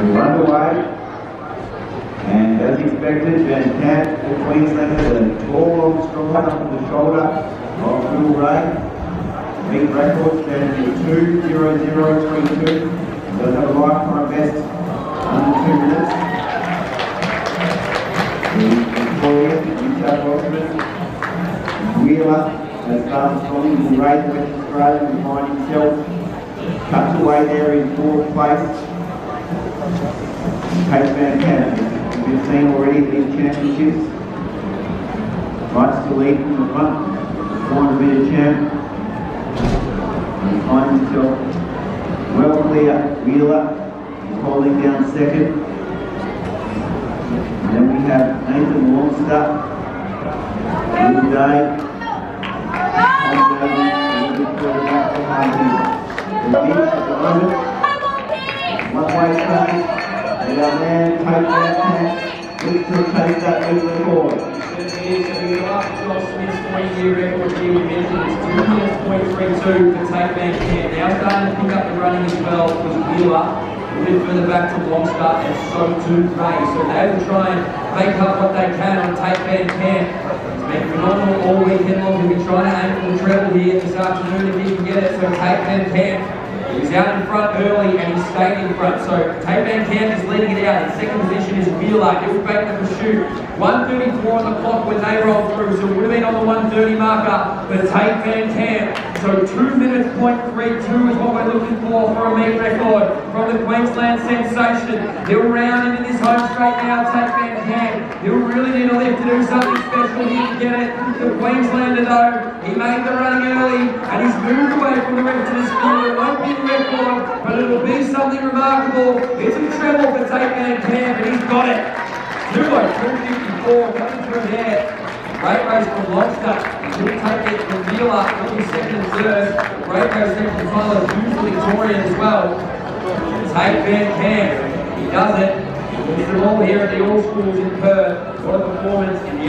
We're underway. And as expected, Van Camp, the Queenslander, the tall, stride up on the shoulder of Will Rea. Meet record standing at 2.0032. Does have a lifetime best under two minutes. The Victoria, New South Wales, Wheeler has started strong. Will Rea, West Australia, find himself tucked away there in fourth place. Pace Van Camp, we've seen already these championships. Likes to lead from the front, 400 metre champ. And he finds himself well clear. Wheeler is holding down second. And then we have Nathan Longster. Good day. Comes over Our man, that lead forward. Certainly is. So we up Josh Smith's 20-year record here. We mentioned it's 2 point three two for Van Camp. Now starting to pick up the running as well was Wheeler. A bit further back to and so. So they will try and make up what they can on. It's been phenomenal all weekend long. He'll be trying to aim for the treble here this afternoon if he can get it. So Camp he was out in front early and he stayed in front. So Tate Van Camp is leading it out. In second position is Wheeler. He'll break the pursuit. 134 on the clock when they roll through. So it would have been on the 130 marker for Tate Van Camp. So 2 minutes point three two is what we're looking for for a meet record from the Queensland sensation. He'll round into this home straight now, Tate Van Camp. He'll really need a lift to do something special here to get it. The Queenslander though, he made the running early and he's moved away from the rest of this field. It won't be the but it'll be something remarkable. It's a treble for Tate Van Camp and he's got it. 202.54 coming through there. Great race from Longster. He'll take it from Wheeler, looking second and third. Great race from Tyler, who's the Victorian as well. Tate Van Camp, he does it. He wins them all here at the All Schools in Perth. What a performance in the